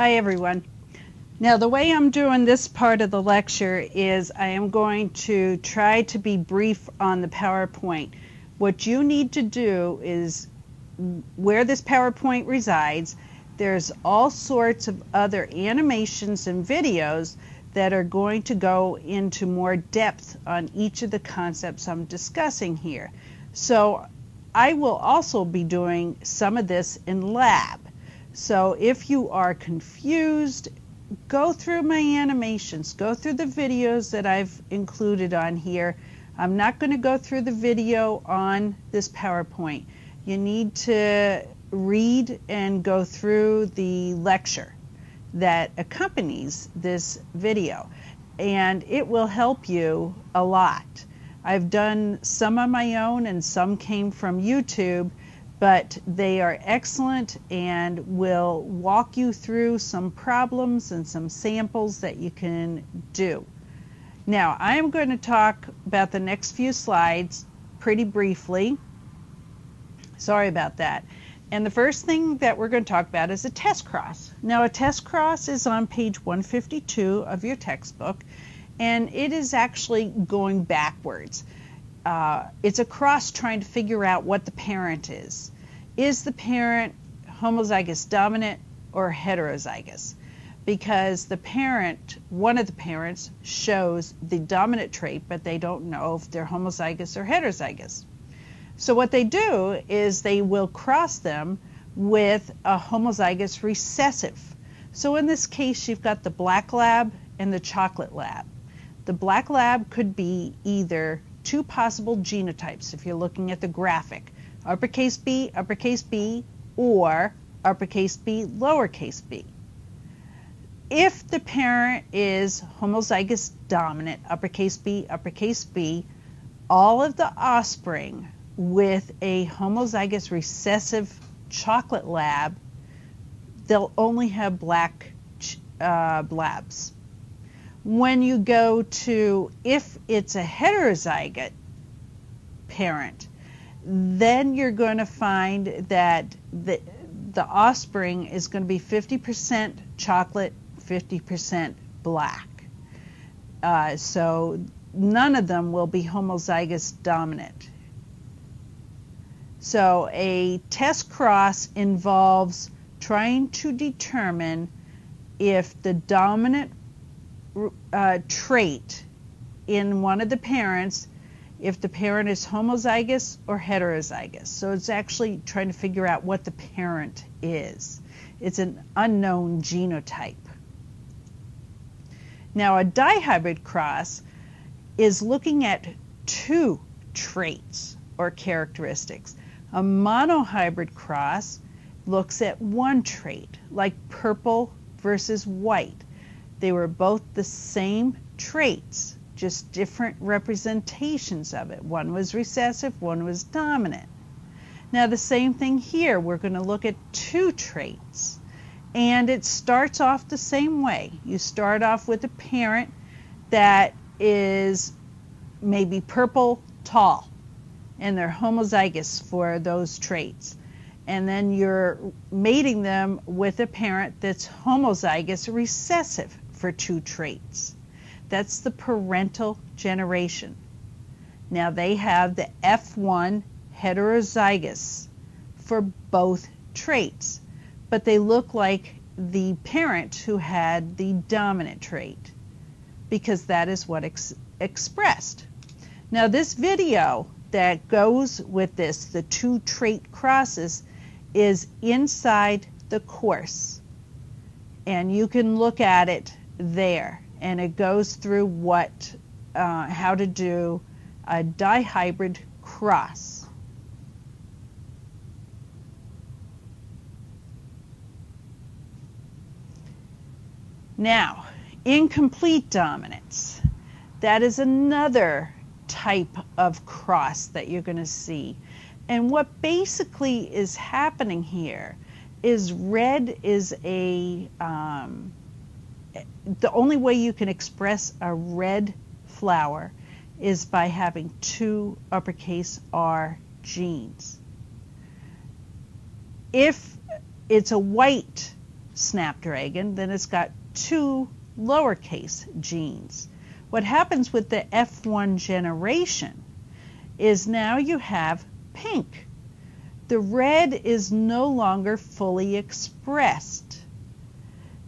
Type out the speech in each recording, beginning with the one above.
Hi everyone. Now the way I'm doing this part of the lecture is I am going to try to be brief on the PowerPoint. What you need to do is where this PowerPoint resides, there's all sorts of other animations and videos that are going to go into more depth on each of the concepts I'm discussing here. So I will also be doing some of this in lab. So if you are confused, go through my animations, go through the videos that I've included on here. I'm not going to go through the video on this PowerPoint. You need to read and go through the lecture that accompanies this video and it will help you a lot. I've done some on my own and some came from YouTube but they are excellent and will walk you through some problems and some samples that you can do. Now, I am going to talk about the next few slides pretty briefly. Sorry about that. And the first thing that we're going to talk about is a test cross. Now, a test cross is on page 152 of your textbook, and it is actually going backwards uh, it's a cross trying to figure out what the parent is. Is the parent homozygous dominant or heterozygous? Because the parent, one of the parents, shows the dominant trait, but they don't know if they're homozygous or heterozygous. So what they do is they will cross them with a homozygous recessive. So in this case, you've got the black lab and the chocolate lab. The black lab could be either two possible genotypes if you're looking at the graphic uppercase B, uppercase B, or uppercase B, lowercase b. If the parent is homozygous dominant, uppercase B, uppercase B, all of the offspring with a homozygous recessive chocolate lab, they'll only have black uh, blabs. When you go to if it's a heterozygote parent, then you're going to find that the, the offspring is going to be 50% chocolate, 50% black. Uh, so none of them will be homozygous dominant. So a test cross involves trying to determine if the dominant uh, trait in one of the parents if the parent is homozygous or heterozygous. So it's actually trying to figure out what the parent is. It's an unknown genotype. Now, a dihybrid cross is looking at two traits or characteristics. A monohybrid cross looks at one trait, like purple versus white. They were both the same traits, just different representations of it. One was recessive, one was dominant. Now the same thing here, we're going to look at two traits. And it starts off the same way. You start off with a parent that is maybe purple tall, and they're homozygous for those traits and then you're mating them with a parent that's homozygous recessive for two traits. That's the parental generation. Now they have the F1 heterozygous for both traits, but they look like the parent who had the dominant trait because that is what ex expressed. Now this video that goes with this, the two trait crosses, is inside the course. And you can look at it there. And it goes through what, uh, how to do a dihybrid cross. Now, incomplete dominance. That is another type of cross that you're going to see. And what basically is happening here is red is a, um, the only way you can express a red flower is by having two uppercase R genes. If it's a white snapdragon, then it's got two lowercase genes. What happens with the F1 generation is now you have pink. The red is no longer fully expressed.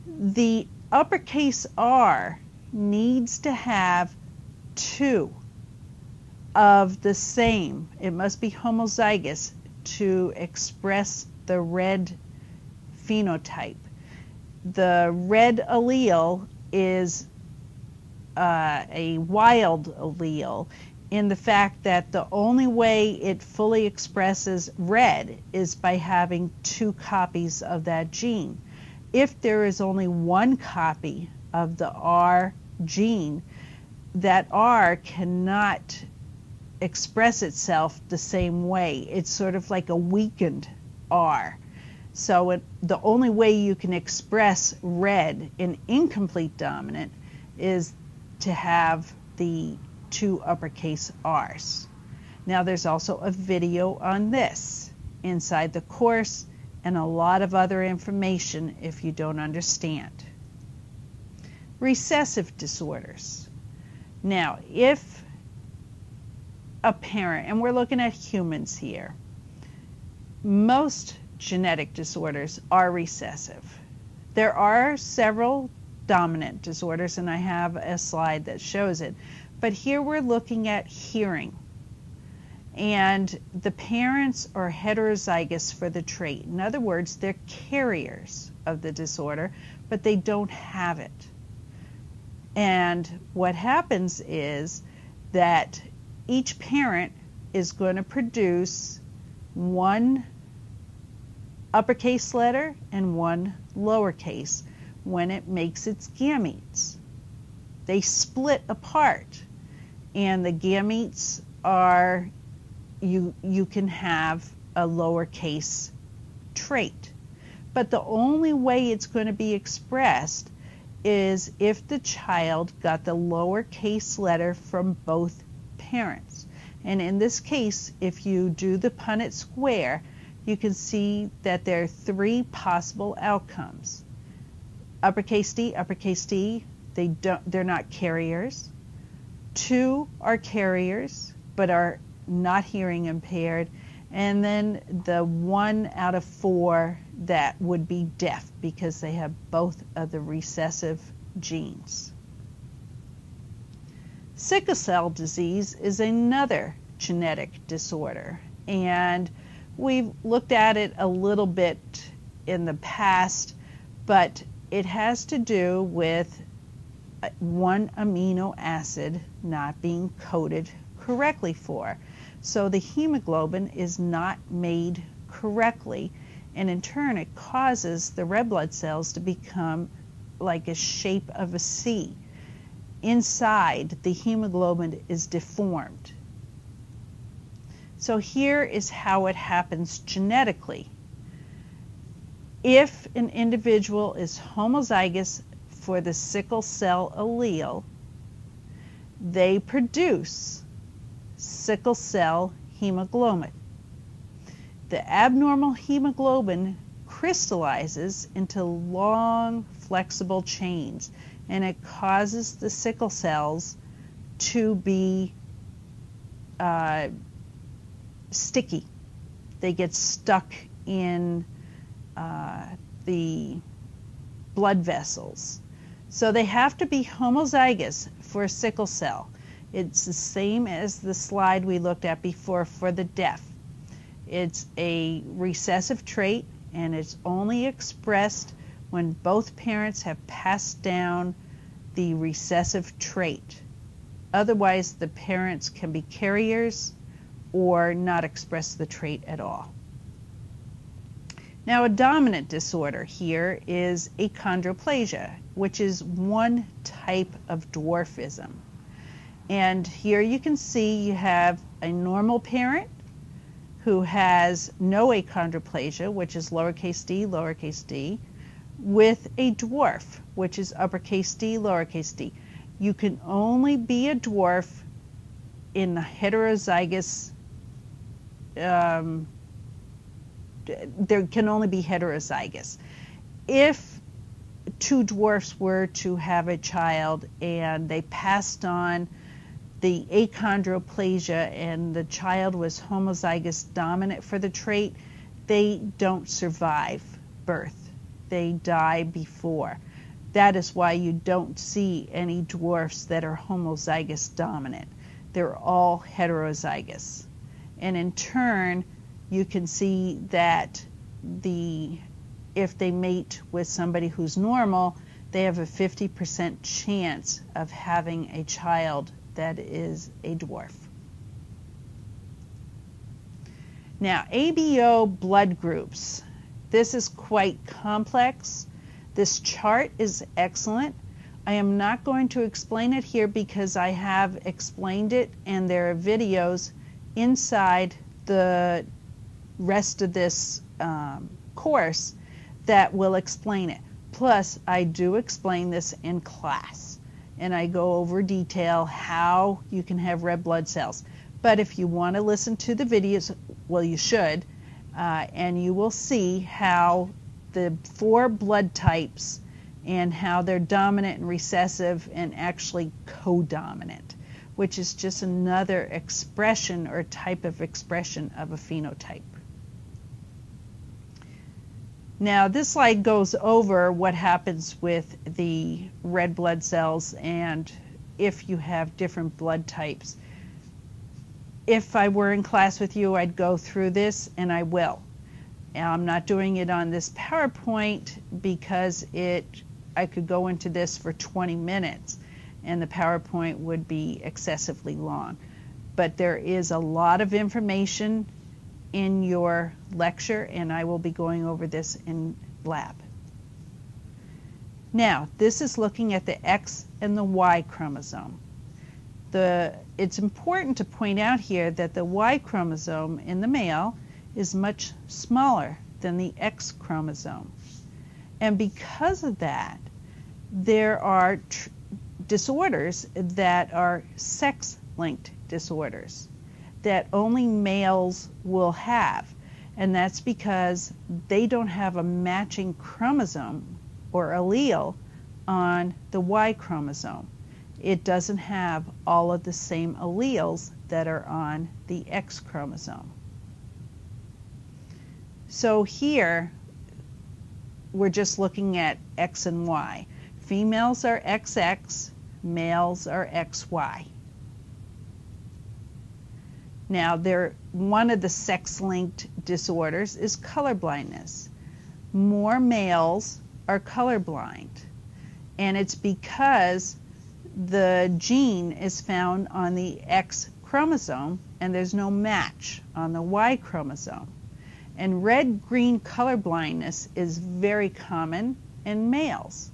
The uppercase R needs to have two of the same. It must be homozygous to express the red phenotype. The red allele is uh, a wild allele in the fact that the only way it fully expresses red is by having two copies of that gene. If there is only one copy of the R gene, that R cannot express itself the same way. It's sort of like a weakened R. So it, the only way you can express red in incomplete dominant is to have the two uppercase R's. Now there's also a video on this inside the course and a lot of other information if you don't understand. Recessive disorders. Now, if a parent, and we're looking at humans here, most genetic disorders are recessive. There are several dominant disorders, and I have a slide that shows it. But here we're looking at hearing. And the parents are heterozygous for the trait. In other words, they're carriers of the disorder, but they don't have it. And what happens is that each parent is going to produce one uppercase letter and one lowercase when it makes its gametes. They split apart, and the gametes are you you can have a lowercase trait. But the only way it's going to be expressed is if the child got the lowercase letter from both parents. And in this case, if you do the Punnett square, you can see that there are three possible outcomes. Uppercase D, uppercase D, they don't, they're not carriers. Two are carriers, but are not hearing impaired. And then the one out of four that would be deaf because they have both of the recessive genes. Sickle cell disease is another genetic disorder, and we've looked at it a little bit in the past, but it has to do with uh, one amino acid not being coded correctly for. So the hemoglobin is not made correctly, and in turn, it causes the red blood cells to become like a shape of a C inside the hemoglobin is deformed. So here is how it happens genetically. If an individual is homozygous for the sickle cell allele, they produce sickle cell hemoglobin. The abnormal hemoglobin crystallizes into long flexible chains and it causes the sickle cells to be uh, sticky. They get stuck in uh, the blood vessels. So they have to be homozygous for a sickle cell. It's the same as the slide we looked at before for the deaf. It's a recessive trait and it's only expressed when both parents have passed down the recessive trait. Otherwise, the parents can be carriers or not express the trait at all. Now, a dominant disorder here is achondroplasia, which is one type of dwarfism. And here you can see you have a normal parent who has no achondroplasia, which is lowercase d, lowercase d, with a dwarf, which is uppercase d, lowercase d. You can only be a dwarf in the heterozygous, um, there can only be heterozygous. If two dwarfs were to have a child and they passed on the achondroplasia and the child was homozygous dominant for the trait, they don't survive birth. They die before. That is why you don't see any dwarfs that are homozygous dominant. They're all heterozygous. And in turn, you can see that the if they mate with somebody who's normal, they have a 50% chance of having a child that is a dwarf. Now, ABO blood groups. This is quite complex. This chart is excellent. I am not going to explain it here because I have explained it and there are videos inside the rest of this um, course that will explain it. Plus, I do explain this in class and I go over detail how you can have red blood cells. But if you want to listen to the videos, well, you should, uh, and you will see how the four blood types and how they're dominant and recessive and actually codominant, which is just another expression or type of expression of a phenotype. Now, this slide goes over what happens with the red blood cells and if you have different blood types. If I were in class with you, I'd go through this, and I will. I'm not doing it on this PowerPoint because it I could go into this for 20 minutes and the PowerPoint would be excessively long. But there is a lot of information in your lecture, and I will be going over this in lab. Now, this is looking at the X and the Y chromosome. The, it's important to point out here that the Y chromosome in the male is much smaller than the X chromosome. And because of that, there are disorders that are sex linked disorders that only males will have. And that's because they don't have a matching chromosome or allele on the Y chromosome. It doesn't have all of the same alleles that are on the X chromosome. So here, we're just looking at X and Y. Females are XX, males are XY. Now, there, one of the sex-linked disorders is color blindness. More males are colorblind, and it's because the gene is found on the X chromosome and there's no match on the Y chromosome. And red-green color blindness is very common in males.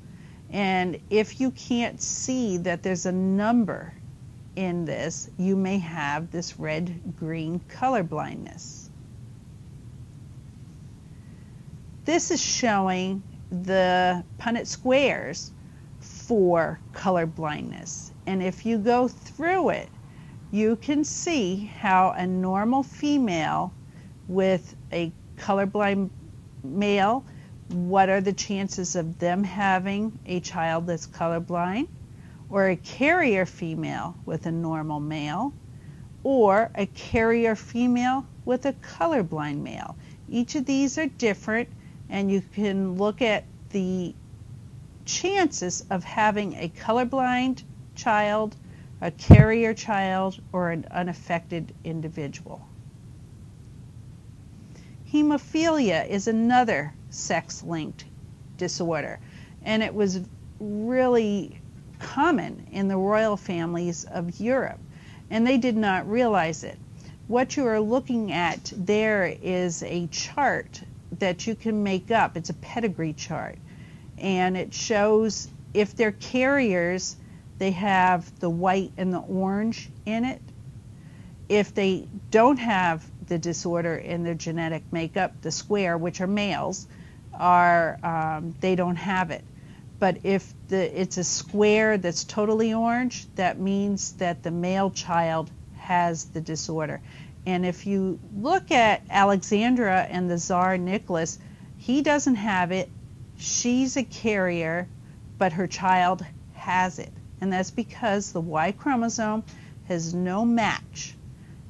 And if you can't see that there's a number in this, you may have this red-green color blindness. This is showing the Punnett squares for color blindness. And if you go through it, you can see how a normal female with a colorblind male, what are the chances of them having a child that's colorblind? Or a carrier female with a normal male, or a carrier female with a colorblind male. Each of these are different, and you can look at the chances of having a colorblind child, a carrier child, or an unaffected individual. Hemophilia is another sex linked disorder, and it was really common in the royal families of Europe, and they did not realize it. What you are looking at there is a chart that you can make up. It's a pedigree chart, and it shows if they're carriers, they have the white and the orange in it. If they don't have the disorder in their genetic makeup, the square, which are males, are um, they don't have it. But if the, it's a square that's totally orange, that means that the male child has the disorder. And if you look at Alexandra and the Tsar Nicholas, he doesn't have it. She's a carrier. but her child has it. And that's because the Y chromosome has no match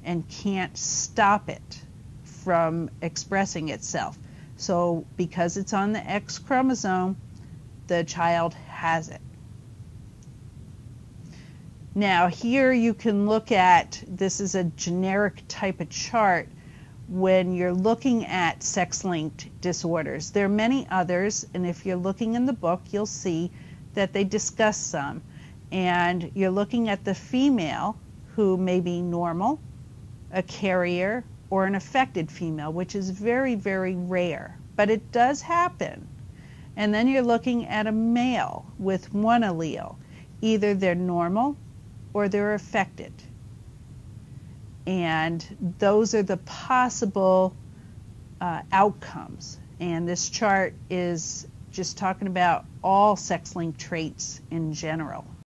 and can't stop it from expressing itself. So, because it's on the X chromosome, the child has it. Now, here you can look at this is a generic type of chart when you're looking at sex linked disorders. There are many others, and if you're looking in the book, you'll see that they discuss some. And you're looking at the female who may be normal, a carrier, or an affected female, which is very, very rare, but it does happen. And then you're looking at a male with one allele. Either they're normal or they're affected. And those are the possible uh, outcomes. And this chart is just talking about all sex linked traits in general.